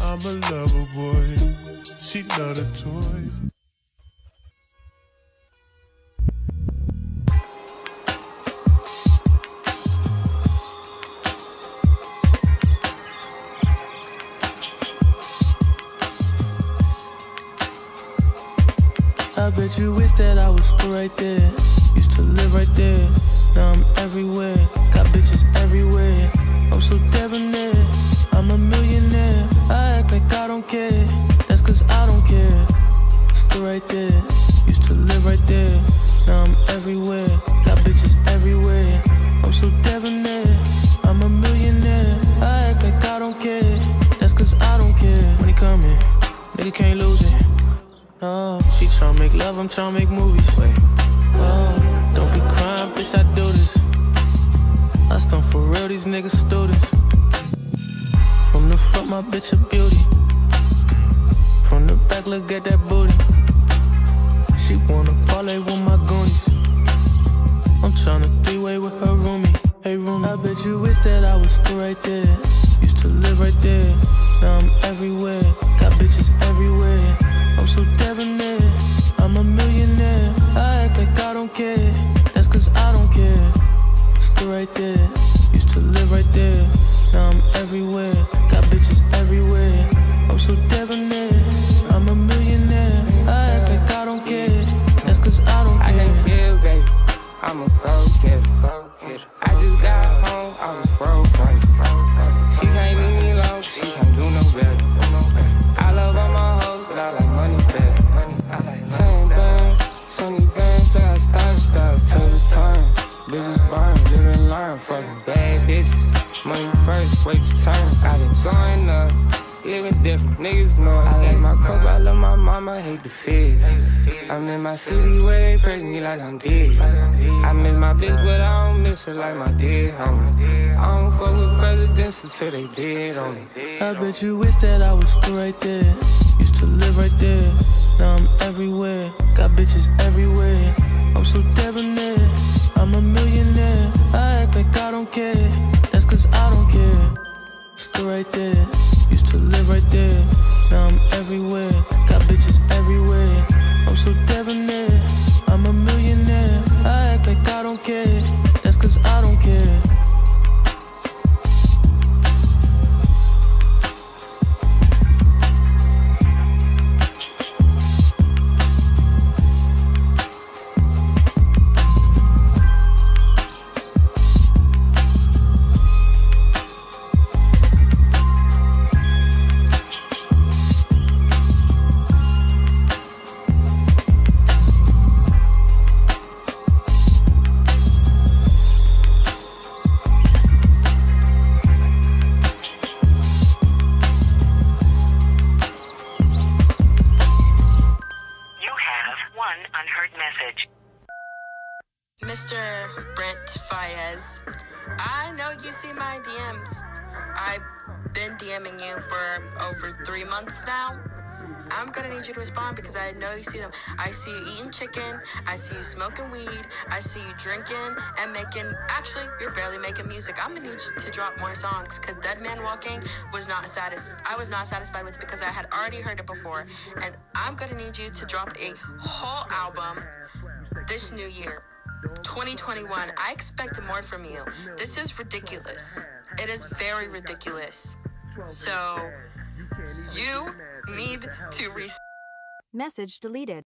I'm a lover boy. She love the toys. I bet you wish that I was still right there. Used to live right there. Now I'm she tryna make love, I'm tryna make movies. Wait, oh, don't be crying, bitch, I do this. I stunt for real, these niggas students. From the front, my bitch a beauty. From the back, look at that booty. She wanna parlay with my goonies. I'm tryna three-way with her roomie. Hey roomie, I bet you wish that I was still right there. Used to live right there. Different, niggas know. I like my cup, I love my mama, I hate the fizz. I'm in my city where they praise me like I'm dead. I miss my bitch, but I don't miss her like my dead homie. I don't fuck with presidents until they dead on me. I bet you wish that I was still right there. Used to live right there. Now I'm everywhere. Got bitches everywhere. I'm so debonair. I'm a millionaire. I act like I don't care. That's cause I don't care. Still right there. Used to live right there. Now I'm everywhere. Got bitches everywhere. I'm so debonair. I'm a millionaire. I act like I don't care. Mr. Brent Faiyaz, I know you see my DMs. I've been DMing you for over three months now. I'm gonna need you to respond because I know you see them. I see you eating chicken. I see you smoking weed. I see you drinking and making. Actually, you're barely making music. I'm gonna need you to drop more songs because Dead Man Walking was not satisfied. I was not satisfied with it because I had already heard it before, and I'm gonna need you to drop a whole album this new year. 2021. I expect more from you. This is ridiculous. It is very ridiculous. So, you need to Message deleted.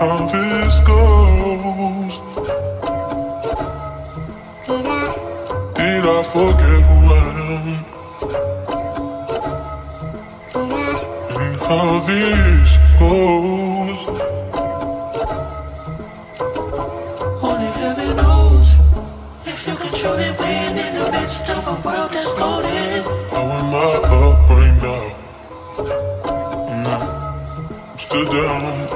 How this goes. Did I forget who I am? And how this goes. Only heaven knows if you can truly win in the midst of a world that's golden. How am I up right now? I'm not. Stood down.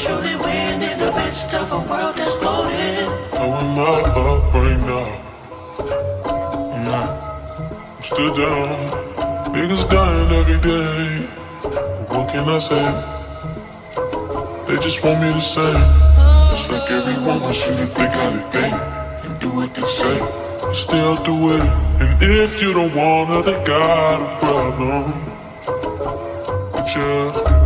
Truly win in the midst of a world that's golden. How am I up right now? I'm not. I'm stood down. Niggas dying every day. But what can I say? They just want me to say. It's like everyone wants you to think how they think and do what they say. But stay out the way. And if you don't wanna, they got a problem. But yeah.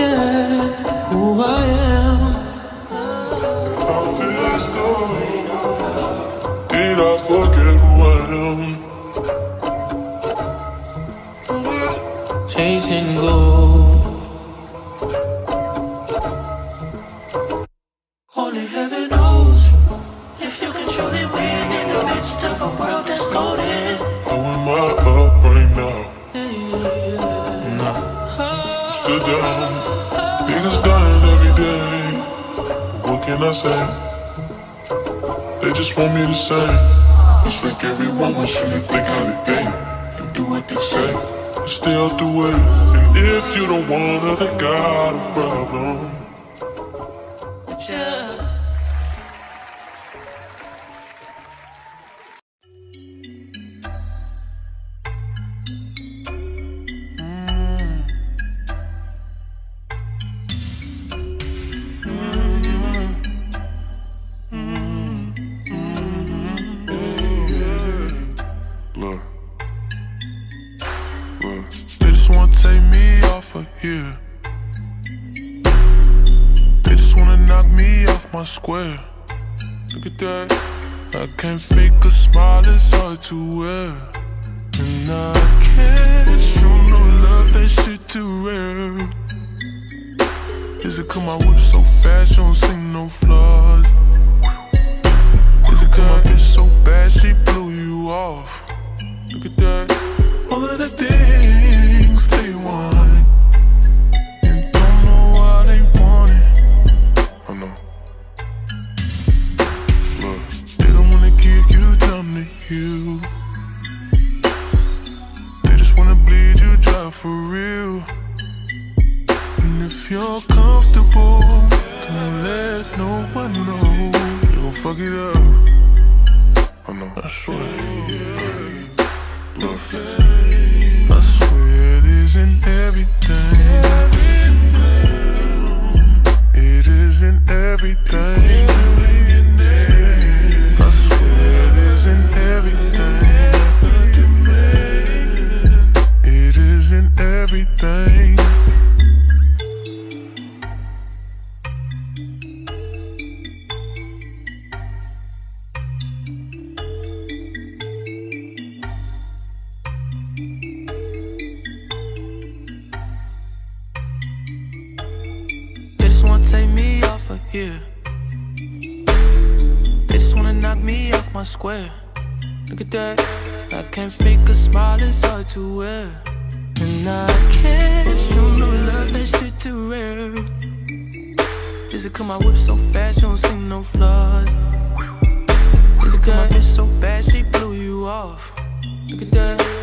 Forget can I say? They just want me to say. It's like everyone wants you to think how they think and do what they say. Stay out the way. And if you don't wanna, they got a problem. Yeah. Look. Look. They just wanna take me off of here. They just wanna knock me off my square. Look at that. I can't fake a smile, it's hard to wear. And I can't show no love, that shit too rare. Is it cause my whip so fast, you don't see no if you're comfortable, don't let no one know. You gon' fuck it up. I know. I swear. Look, I swear it isn't everything. It isn't everything. Take me off of here. They just wanna knock me off my square. Look at that. I can't fake a smile, it's hard to wear. And I can't show no love, that shit too rare. Is it cause my whip so fast, you don't see no flaws? Is it cause my bitch so bad, she blew you off? Look at that.